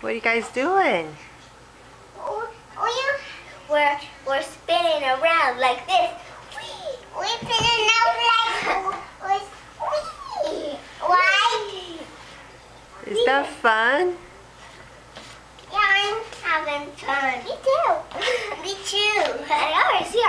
What are you guys doing? We're, we're spinning around like this. We're spinning around like this. Why? Is that fun? Yeah, I'm having fun. Me too. Me too. I always see